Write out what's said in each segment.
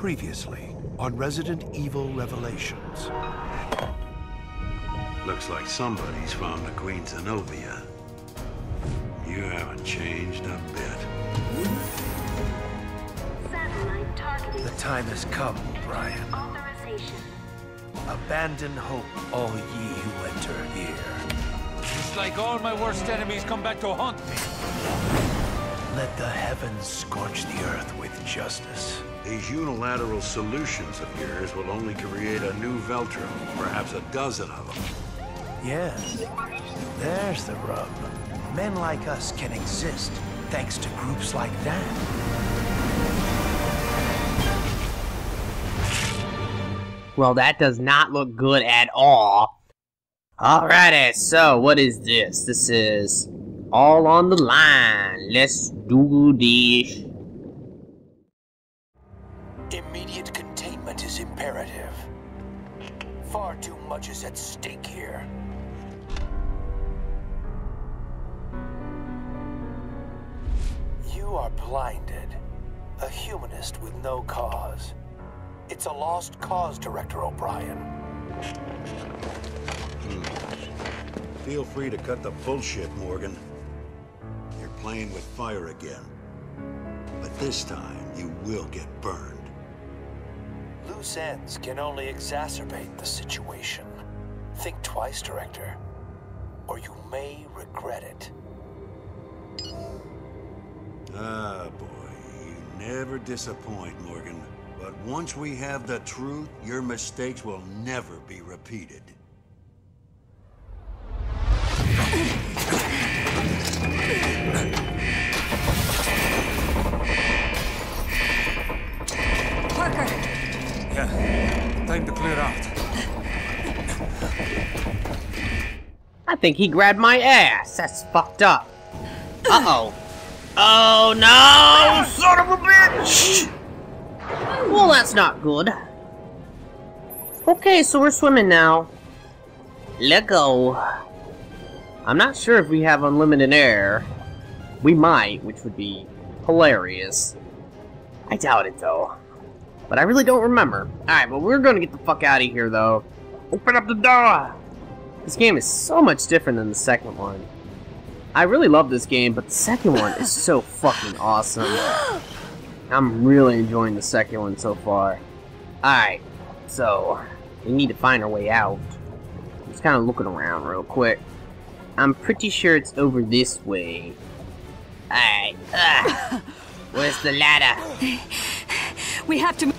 Previously on Resident Evil Revelations. Looks like somebody's found the Queen Zenobia. You haven't changed a bit. Satellite targeting The time has come, Brian. authorization. Abandon hope, all ye who enter here. It's like all my worst enemies come back to haunt me. Let the heavens scorch the earth with justice. These unilateral solutions of yours will only create a new Veltro, perhaps a dozen of them. Yes, there's the rub. Men like us can exist thanks to groups like that. Well, that does not look good at all. Alrighty, so what is this? This is all on the line. Let's do this. Much is at stake here. You are blinded. A humanist with no cause. It's a lost cause, Director O'Brien. Hmm. Feel free to cut the bullshit, Morgan. You're playing with fire again. But this time, you will get burned. Loose ends can only exacerbate the situation. Think twice, Director. Or you may regret it. Ah, boy, you never disappoint, Morgan. But once we have the truth, your mistakes will never be repeated. Time to clear out. I think he grabbed my ass. That's fucked up. Uh-oh. Oh, no! Son of a bitch! Well, that's not good. Okay, so we're swimming now. Let go. I'm not sure if we have unlimited air. We might, which would be hilarious. I doubt it, though. But I really don't remember. Alright, but we're gonna get the fuck out of here, though. Open up the door! This game is so much different than the second one. I really love this game, but the second one is so fucking awesome. I'm really enjoying the second one so far. Alright, so we need to find our way out. Just kind of looking around real quick. I'm pretty sure it's over this way. Alright, ah. Where's the ladder? we have to.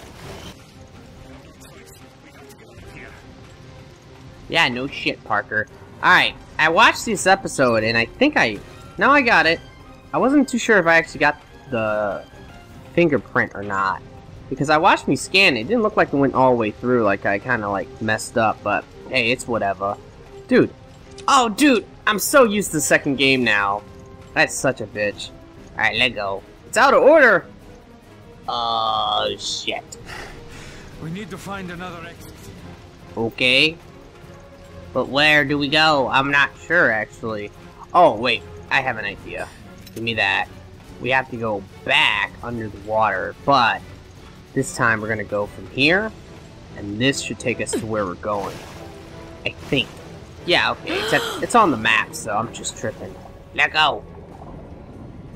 Yeah, no shit, Parker. Alright, I watched this episode and I think I... Now I got it. I wasn't too sure if I actually got the fingerprint or not. Because I watched me scan it. It didn't look like it went all the way through. Like I kind of like messed up. But hey, it's whatever. Dude. Oh, dude. I'm so used to the second game now. That's such a bitch. Alright, let go. It's out of order. Oh, shit. We need to find another exit. Okay. But where do we go? I'm not sure, actually. Oh, wait. I have an idea. Give me that. We have to go back under the water, but this time we're going to go from here, and this should take us to where we're going. I think. Yeah, okay. It's, on the map, so I'm just tripping. Let go!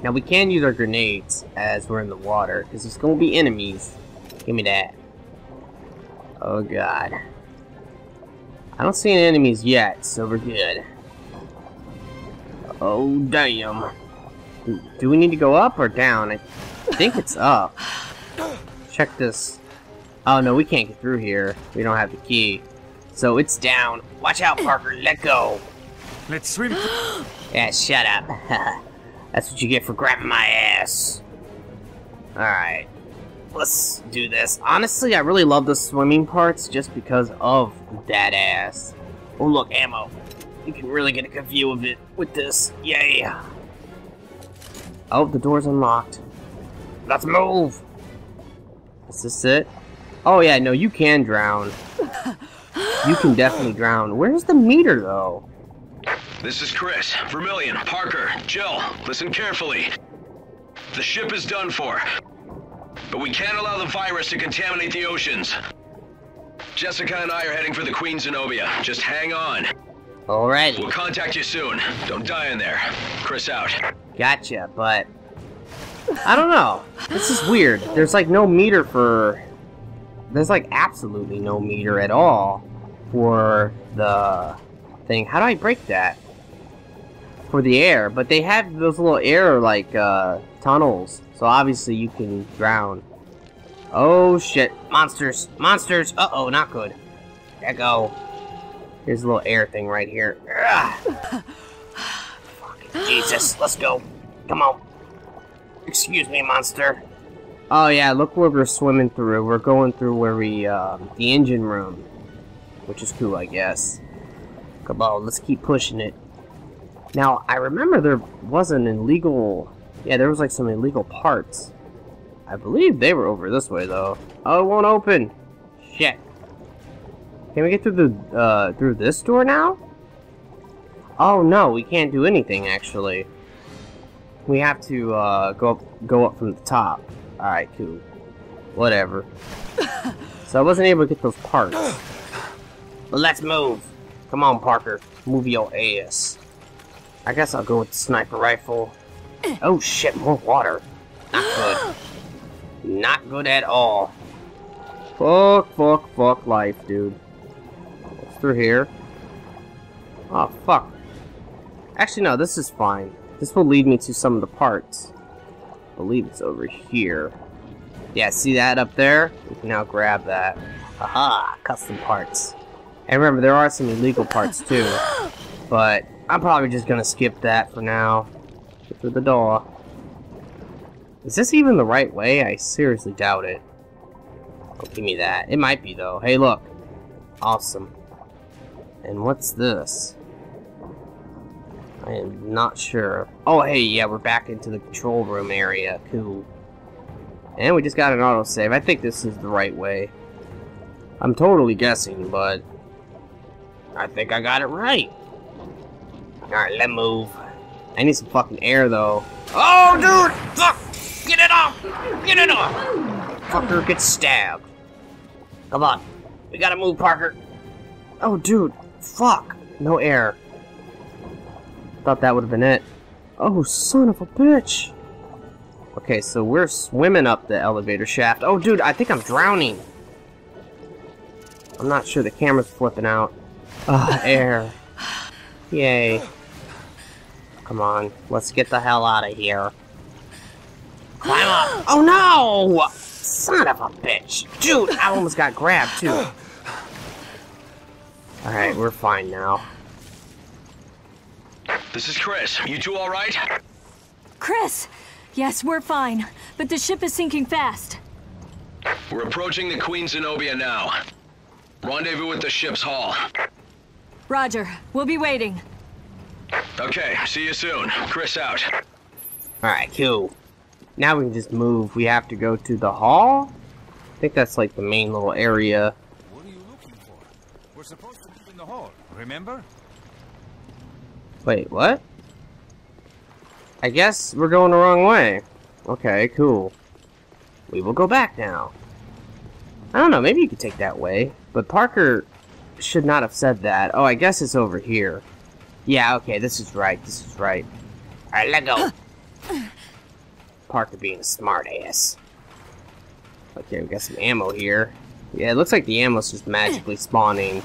Now, we can use our grenades as we're in the water, because there's going to be enemies. Give me that. Oh, God. I don't see any enemies yet, so we're good. Oh, damn. Do, we need to go up or down? I think it's up. Check this. Oh, no, we can't get through here. We don't have the key. So it's down. Watch out, Parker. Let go. Let's swim. Yeah, shut up. That's what you get for grabbing my ass. Alright. Let's do this. Honestly, I really love the swimming parts just because of that ass. Oh, look, ammo. You can really get a good view of it with this. Yay. Oh, the door's unlocked. Let's move. Is this it? Oh, yeah, no, you can drown. You can definitely drown. Where's the meter, though? This is Chris, Vermillion, Parker, Jill. Listen carefully. The ship is done for. But we can't allow the virus to contaminate the oceans. Jessica and I are heading for the Queen Zenobia. Just hang on. Alrighty. We'll contact you soon. Don't die in there. Chris out. Gotcha, but I don't know. This is weird. There's like no meter for. There's like absolutely no meter at all for the thing. How do I break that? For the air, but they have those little air like uh, tunnels, so obviously you can drown. Oh shit! Monsters! Monsters! Uh oh, not good. There go. Here's a little air thing right here. Jesus, let's go. Come on. Excuse me, monster. Oh yeah, look where we're swimming through. We're going through where we, um, the engine room. Which is cool, I guess. Come on, let's keep pushing it. Now, I remember there was an illegal... Yeah, there was like some illegal parts. I believe they were over this way, though. Oh, it won't open. Shit. Can we get through the, uh, through this door now? Oh, no, we can't do anything, actually. We have to, uh, go up, go up from the top. Alright, cool. Whatever. so I wasn't able to get those parts. But let's move. Come on, Parker. Move your ass. I guess I'll go with the sniper rifle. Oh shit, more water. Not good. Not good at all. Fuck, fuck, fuck life, dude. What's through here? Oh, fuck. Actually, no, this is fine. This will lead me to some of the parts. I believe it's over here. Yeah, see that up there? We can now grab that. Aha, custom parts. And remember, there are some illegal parts too. But I'm probably just gonna skip that for now. Through the door. Is this even the right way? I seriously doubt it. Oh, give me that. It might be though. Hey, look. Awesome. And what's this? I am not sure. Oh, hey, yeah, we're back into the control room area. Cool. And we just got an autosave. I think this is the right way. I'm totally guessing, but I think I got it right. Alright, let's move. I need some fucking air, though. Oh, dude! Fuck! Get it off! Get it off! Fucker gets stabbed. Come on. We gotta move, Parker. Oh, dude. Fuck. No air. Thought that would have been it. Oh, son of a bitch. Okay, so we're swimming up the elevator shaft. Oh, dude, I think I'm drowning. I'm not sure the camera's flipping out. Ugh, air. Yay. Come on, let's get the hell out of here. Climb up! Oh no! Son of a bitch! Dude, I almost got grabbed too. Alright, we're fine now. This is Chris. You two all right? Chris! Yes, we're fine, but the ship is sinking fast. We're approaching the Queen Zenobia now. Rendezvous at the ship's hull. Roger, we'll be waiting. Okay, see you soon. Chris out. Alright, cool. Now we can just move. We have to go to the hall? I think that's like the main little area. What are you looking for? We're supposed to be in the hall, remember? Wait, what? I guess we're going the wrong way. Okay, cool. We will go back now. I don't know, maybe you could take that way. But Parker should not have said that. Oh, I guess it's over here. Yeah, okay, this is right, this is right. Alright, let go. Parker being a smart ass. Okay, we got some ammo here. Yeah, it looks like the ammo's just magically spawning.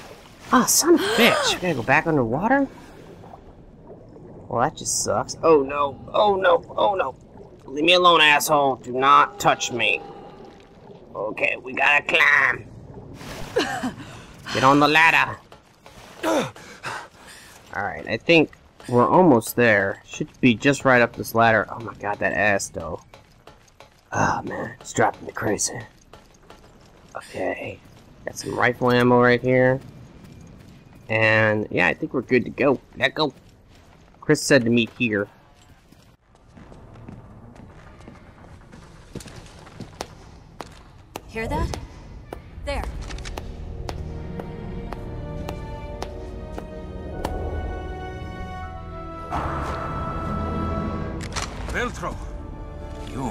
Ah, oh, son of a bitch. We gotta go back underwater? Well, that just sucks. Oh no, oh no, oh no. Leave me alone, asshole. Do not touch me. Okay, we gotta climb. Get on the ladder. Alright, I think we're almost there. Should be just right up this ladder. Oh my god, that ass though. Oh man, it's dropping me crazy. Okay. Got some rifle ammo right here. And yeah, I think we're good to go. Let go. Chris said to meet here. Hear that?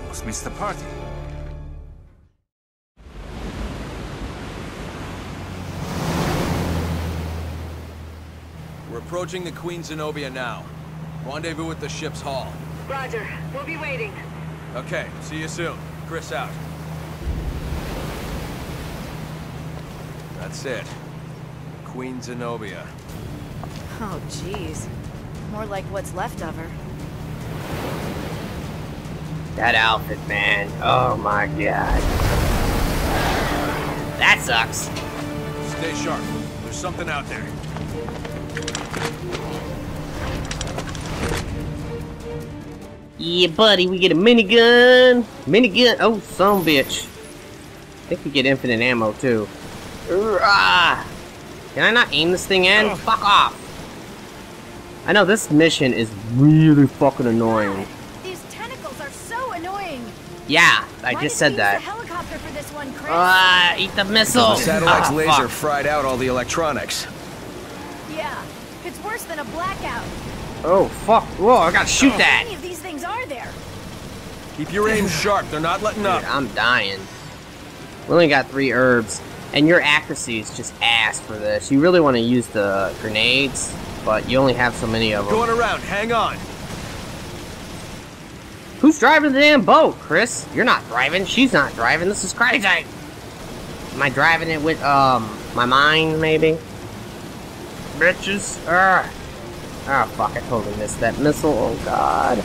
almost missed the party. We're approaching the Queen Zenobia now. Rendezvous with the ship's hall. Roger. We'll be waiting. Okay, see you soon. Chris out. That's it. Queen Zenobia. Oh, jeez. More like what's left of her. That outfit, man. Oh my god. That sucks. Stay sharp. There's something out there. Yeah, buddy, we get a minigun. Minigun. Oh, some bitch. I think we get infinite ammo too. Can I not aim this thing in? Fuck off. I know this mission is really fucking annoying. These tentacles are so annoying. Yeah, I Why just said that. Use the helicopter for this one, Chris. Ah, eat the missile. The satellite's Ah, laser fuck. fried out all the electronics. yeah, it's worse than a blackout. Oh fuck! Whoa, I gotta shoot How that. many of these things are there? Keep your aim sharp. They're not letting up. Dude, I'm dying. We only got three herbs, and your accuracy is just ass for this. You really want to use the grenades, but you only have so many of them. Going around. Hang on. Who's driving the damn boat, Chris? You're not driving. She's not driving. This is crazy. Am I driving it with um my mind, maybe? Bitches. Ugh. Oh fuck! I totally missed that missile. Oh god.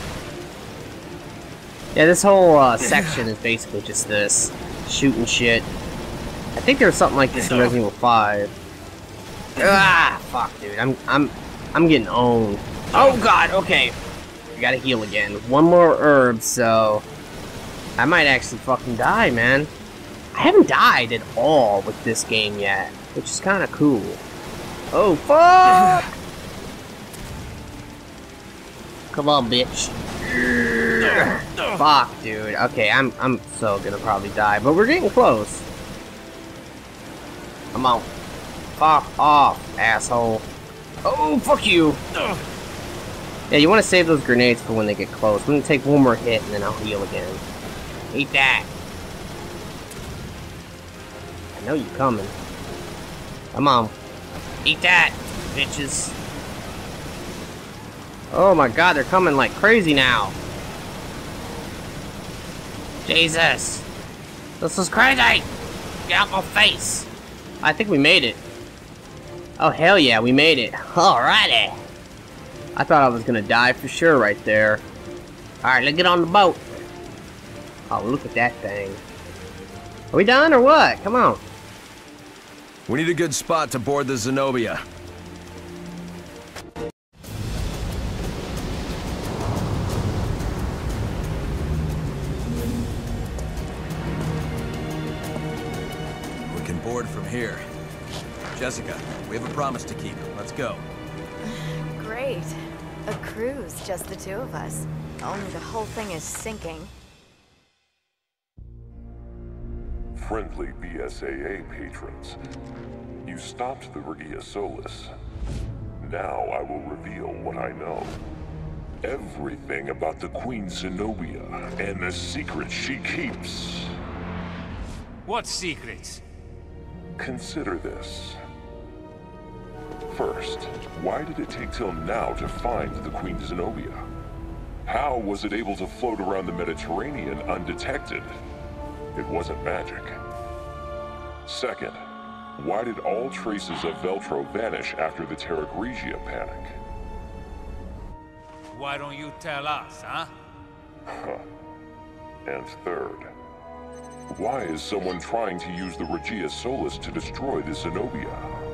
Yeah, this whole uh, section is basically just this shooting shit. I think there was something like this in Resident Evil 5. Ah, fuck, dude. I'm I'm I'm getting owned. Oh god. Okay. I gotta heal again. One more herb, so I might actually fucking die, man. I haven't died at all with this game yet, which is kind of cool. Oh fuck! Come on, bitch. Fuck, dude. Okay, I'm I'm so gonna probably die, but we're getting close. Come on. Fuck off, asshole. Oh, fuck you. Yeah, you want to save those grenades for when they get close. I'm gonna take one more hit and then I'll heal again. Eat that. I know you're coming. Come on. Eat that, bitches. Oh my god, they're coming like crazy now. Jesus. This is crazy. Get out my face. I think we made it. Oh, hell yeah, we made it. Alrighty. I thought I was gonna die for sure right there. Alright, let's get on the boat. Oh, look at that thing. Are we done or what? Come on. We need a good spot to board the Zenobia. We can board from here. Jessica, we have a promise to keep. Let's go. Great. A cruise, just the two of us. Only the whole thing is sinking. Friendly BSAA patrons, you stopped the Regia Solis. Now I will reveal what I know. Everything about the Queen Zenobia and the secrets she keeps. What secrets? Consider this. First, why did it take till now to find the Queen Zenobia? How was it able to float around the Mediterranean undetected? It wasn't magic. Second, why did all traces of Veltro vanish after the Terra Grigia panic? Why don't you tell us, huh? Huh. And third, why is someone trying to use the Regia Solis to destroy the Zenobia?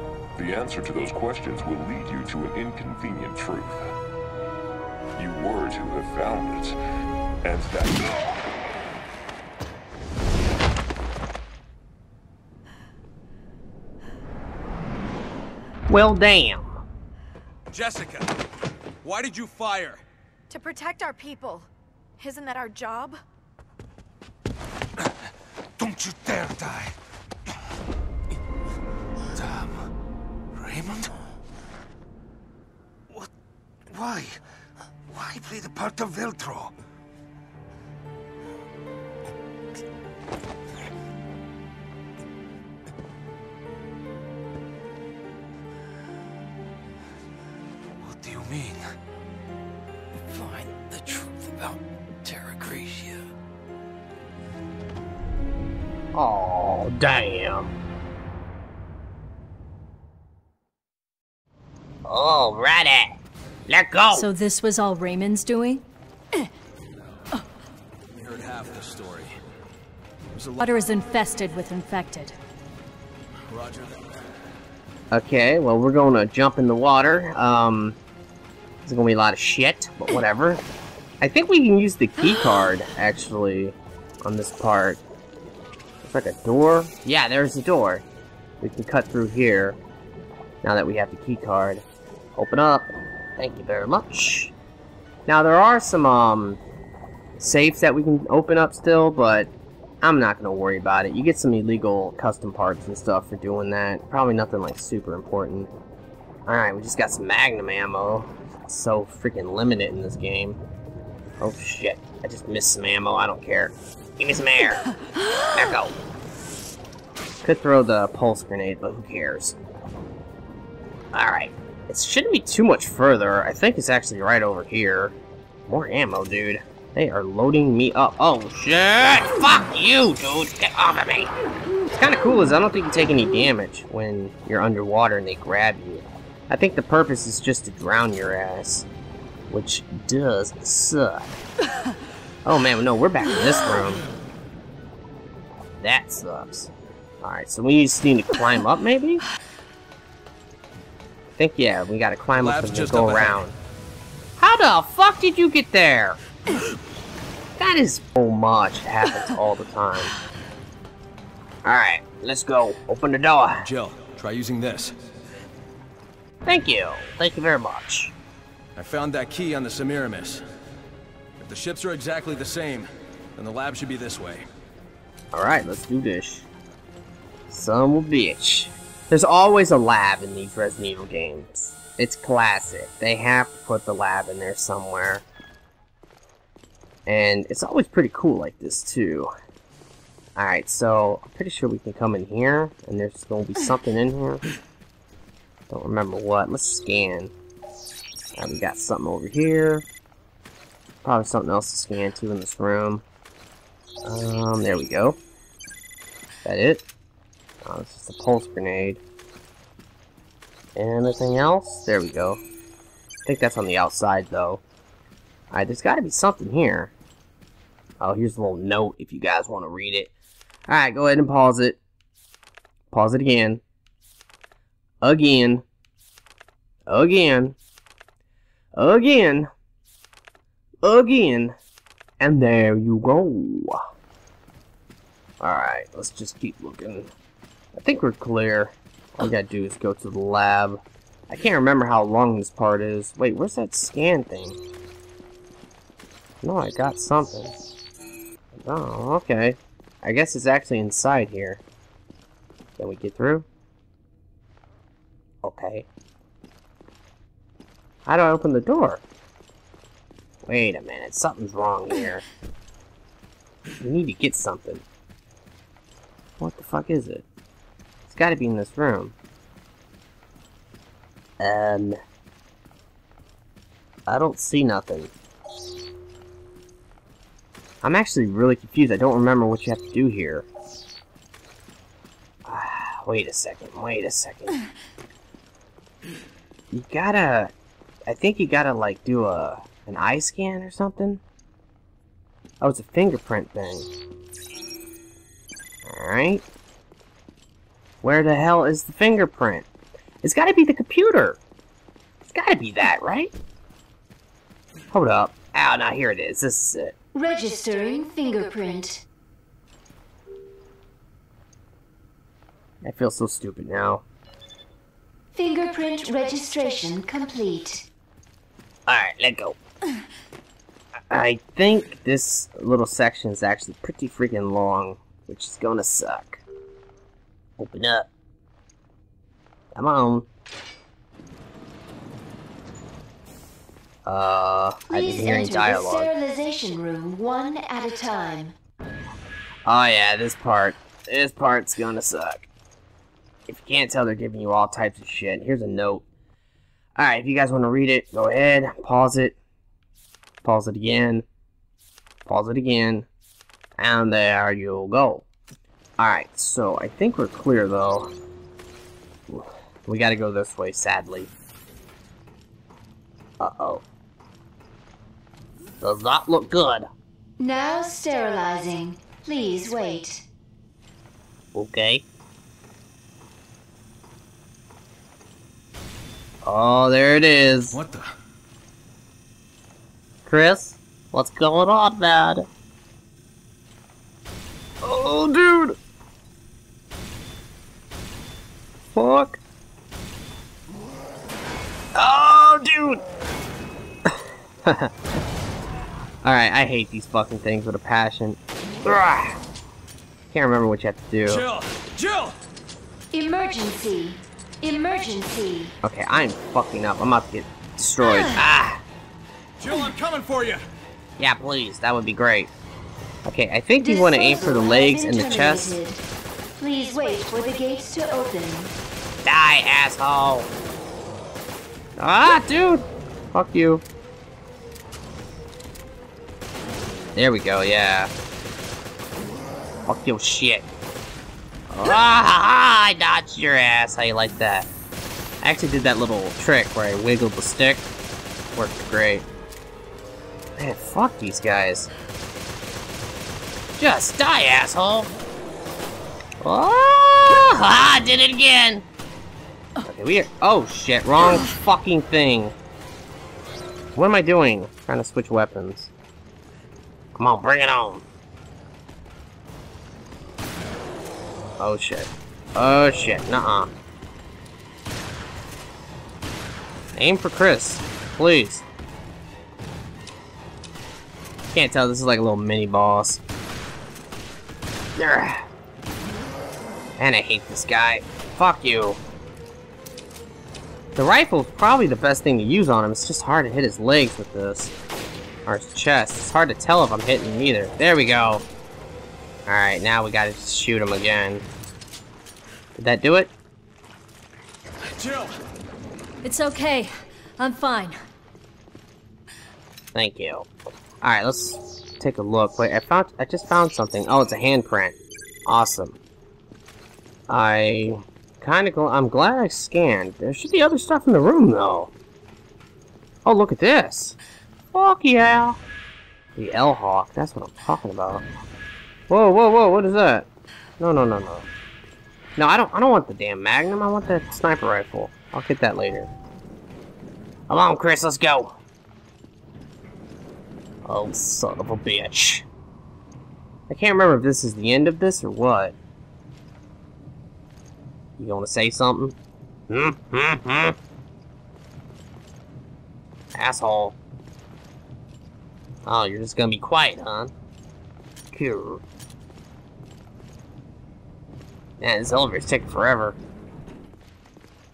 The answer to those questions will lead you to an inconvenient truth. You were to have found it, and that... Well, damn. Jessica, why did you fire? To protect our people. Isn't that our job? Don't you dare die. Raymond? What? Why? Why play the part of Veltro? What do you mean? Find the truth about Terra Grigia. Oh, damn. Alrighty. Let go. So this was all Raymond's doing? We heard half the story. There's a lot. Water is infested with infected. Roger that. Okay, well, we're going to jump in the water. Um, there's going to be a lot of shit, but whatever. I think we can use the key card, actually, on this part. It's like a door. Yeah, there's a door. We can cut through here, now that we have the key card. Open up. Thank you very much. Now, there are some, um, safes that we can open up still, but I'm not gonna worry about it. You get some illegal custom parts and stuff for doing that. Probably nothing like super important. Alright, we just got some magnum ammo. It's so freaking limited in this game. Oh shit. I just missed some ammo, I don't care. Give me some air. Echo. Could throw the pulse grenade, but who cares? Alright. It shouldn't be too much further. I think it's actually right over here. More ammo, dude. They are loading me up. Oh, shit! Fuck you, dude! Get off of me! What's kind of cool is I don't think you take any damage when you're underwater and they grab you. I think the purpose is just to drown your ass. Which does suck. Oh man, no, we're back in this room. That sucks. Alright, so we just need to climb up, maybe? Think, yeah, we gotta climb up and just go up ahead. around. How the fuck did you get there? that is so much. It happens all the time. Alright, let's go. Open the door. Jill, try using this. Thank you. Thank you very much. I found that key on the Semiramis. If the ships are exactly the same, then the lab should be this way. Alright, let's do this. Son of a bitch. There's always a lab in these Resident Evil games. It's classic. They have to put the lab in there somewhere. And it's always pretty cool like this, too. Alright, so I'm pretty sure we can come in here, and there's going to be something in here. Don't remember what. Let's scan. Alright, we got something over here. Probably something else to scan too in this room. Um, there we go. That it? Oh, this is a pulse grenade. Anything else? There we go. I think that's on the outside, though. Alright, there's gotta be something here. Oh, here's a little note if you guys want to read it. Alright, go ahead and pause it. Pause it again. Again. Again. Again. Again. And there you go. Alright, let's just keep looking. I think we're clear. All we gotta do is go to the lab. I can't remember how long this part is. Wait, where's that scan thing? No, I got something. Oh, okay. I guess it's actually inside here. Can we get through? Okay. How do I open the door? Wait a minute, something's wrong here. We need to get something. What the fuck is it? It's gotta be in this room. Um... I don't see nothing. I'm actually really confused. I don't remember what you have to do here. Ah, wait a second, wait a second. You gotta... I think you gotta, like, do a an eye scan or something? Oh, it's a fingerprint thing. Alright. Where the hell is the fingerprint? It's gotta be the computer! It's gotta be that, right? Hold up. Oh, now here it is. This is it. Registering fingerprint. I feel so stupid now. Fingerprint registration complete. Alright, let go. I think this little section is actually pretty freaking long, which is gonna suck. Open up. Come on. Uh, I've been Please hearing enter dialogue. the sterilization room one at a time. Oh yeah, this part. This part's gonna suck. If you can't tell, they're giving you all types of shit. Here's a note. Alright, if you guys want to read it, go ahead. Pause it. Pause it again. Pause it again. And there you go. Alright, so I think we're clear though. We gotta go this way, sadly. Uh-oh. Does not look good. Now sterilizing. Please wait. Okay. Oh, there it is. What the? Chris, what's going on, man? Oh, dude. Fuck. Oh, dude. Alright, I hate these fucking things with a passion. Ugh. Can't remember what you have to do. Jill! Jill! Emergency. Emergency. Okay, I'm fucking up. I'm about to get destroyed. ah! Jill, I'm coming for you! Yeah, please. That would be great. Okay, I think you want to aim for the legs and the chest. Please wait for the gates to open. Die, asshole! Ah, dude! Fuck you. There we go, yeah. Fuck your shit. Ah, I dodged your ass. How you like that? I actually did that little trick where I wiggled the stick. Worked great. Man, fuck these guys. Just die, asshole! Oh, ah, did it again! Okay, we are- Oh shit, wrong fucking thing. What am I doing? Trying to switch weapons. Come on, bring it on. Oh shit. Oh shit, nuh-uh. Aim for Chris, please. Can't tell, this is like a little mini boss. Ugh. And I hate this guy. Fuck you. The rifle's probably the best thing to use on him. It's just hard to hit his legs with this. Or his chest. It's hard to tell if I'm hitting him either. There we go. Alright, now we gotta shoot him again. Did that do it? Jill! It's okay. I'm fine. Thank you. Alright, let's take a look. Wait, I found I just found something. Oh, it's a handprint. Awesome. I kind of I'm glad I scanned. There should be other stuff in the room though. Oh, look at this. Fuck yeah. The L Hawk. That's what I'm talking about. Whoa, whoa, whoa! What is that? No, no, no, no. No, I don't. I don't want the damn Magnum. I want that sniper rifle. I'll get that later. Come on, Chris. Let's go. Oh, son of a bitch. I can't remember if this is the end of this or what. You want to say something? Hmm? Hmm? Hmm? Asshole. Oh, you're just gonna be quiet, huh? Cool. Man, this elevator's taking forever.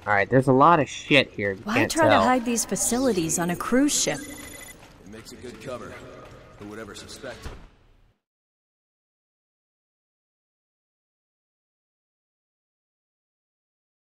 Alright, there's a lot of shit here. You Why can't try tell. to hide these facilities on a cruise ship? It makes a good cover. Who would ever suspect?